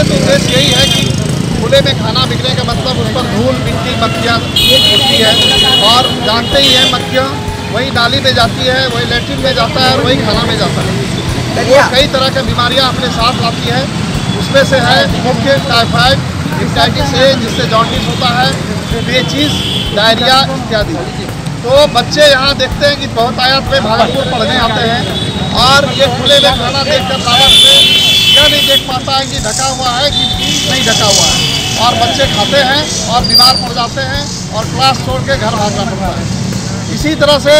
उद्देश्य यही है कि खुले में खाना बिकने का मतलब उस पर धूल मिट्टी मक्खियाँ उठती है। और जानते ही हैं मक्खियाँ वही नाली में जाती है वही लेट्रिन में जाता है और वही खाना में जाता है। वो कई तरह की बीमारियाँ अपने साथ लाती है। उसमें से है मुख्य टाइफाइड हिपेटाइटिस ए जिससे जॉन्डिस होता है पेचिस डायरिया इत्यादि। तो बच्चे यहाँ देखते हैं कि बहुत आयात में भागलपुर पढ़ने आते हैं। और ये खुले में खाना देखकर यह नहीं देख पाता है कि ढका हुआ है कि नहीं ढका हुआ है। और बच्चे खाते हैं और बीमार पड़ जाते हैं और क्लास छोड़ के घर भागना पड़ता है। इसी तरह से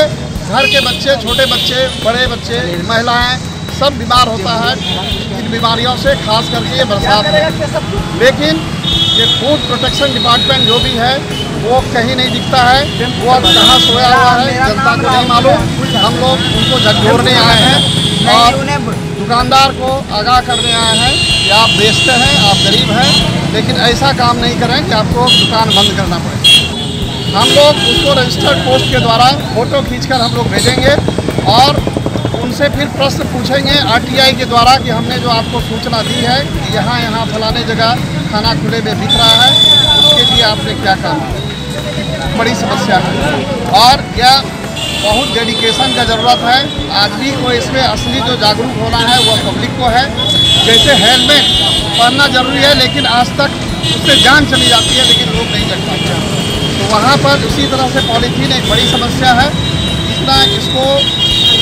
घर के बच्चे छोटे बच्चे बड़े बच्चे महिलाएँ सब बीमार होता है। इन बीमारियों से खास करके ये बरसात में लेकिन ये फ़ूड प्रोटेक्शन डिपार्टमेंट जो भी है वो कहीं नहीं दिखता है। वो कहाँ सोया हुआ है जनता को नहीं मालूम। हम लोग उनको झकझोरने आए हैं। और दुकानदार को आगाह करने आए हैं कि आप बेचते हैं, आप गरीब हैं, लेकिन ऐसा काम नहीं करें कि आपको दुकान बंद करना पड़े। हम लोग उसको रजिस्टर्ड पोस्ट के द्वारा फ़ोटो खींचकर हम लोग भेजेंगे और उनसे फिर प्रश्न पूछेंगे आरटीआई के द्वारा कि हमने जो आपको सूचना दी है कि यहाँ यहाँ फलाने जगह खाना खुले में बिक रहा है, उसके लिए आपने क्या काम बड़ी समस्या है। और यह बहुत डेडिकेशन का ज़रूरत है। आदमी को इसमें असली जो जागरूक होना है वह पब्लिक को है। जैसे हेलमेट पहनना ज़रूरी है, लेकिन आज तक उससे जान चली जाती है, लेकिन लोग नहीं जग पाते तो वहाँ पर उसी तरह से पॉलीथीन एक बड़ी समस्या है। जितना इसको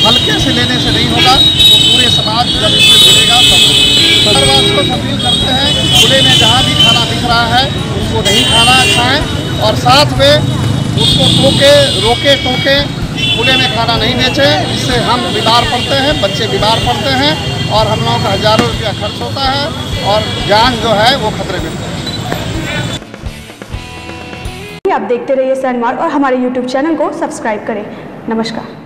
हल्के से लेने से नहीं होगा तो पूरे समाज जब इससे जुड़ेगा सरवास को अपील करते हैं कि खुले में जहाँ भी खाना दिख रहा है, उसको नहीं खाना खाएँ। और साथ में उसको टोके, रोके, टोके। खुले में खाना नहीं बेचे, इससे हम बीमार पड़ते हैं, बच्चे बीमार पड़ते हैं और हम लोगों का हज़ारों रुपया खर्च होता है और जान जो है वो खतरे में आप देखते रहिए सनमार और हमारे यूट्यूब चैनल को सब्सक्राइब करें। नमस्कार।